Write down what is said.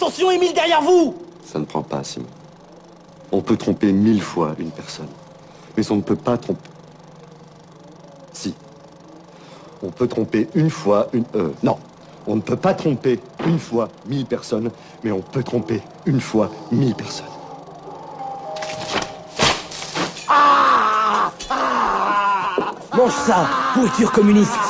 Attention, Émile, derrière vous Ça ne prend pas, Simon. On peut tromper mille fois une personne. Mais on ne peut pas tromper... Si. On peut tromper une fois une... Euh, non. On ne peut pas tromper une fois mille personnes, mais on peut tromper une fois mille personnes. Ah, ah, ah. Mange ça, pourriture communiste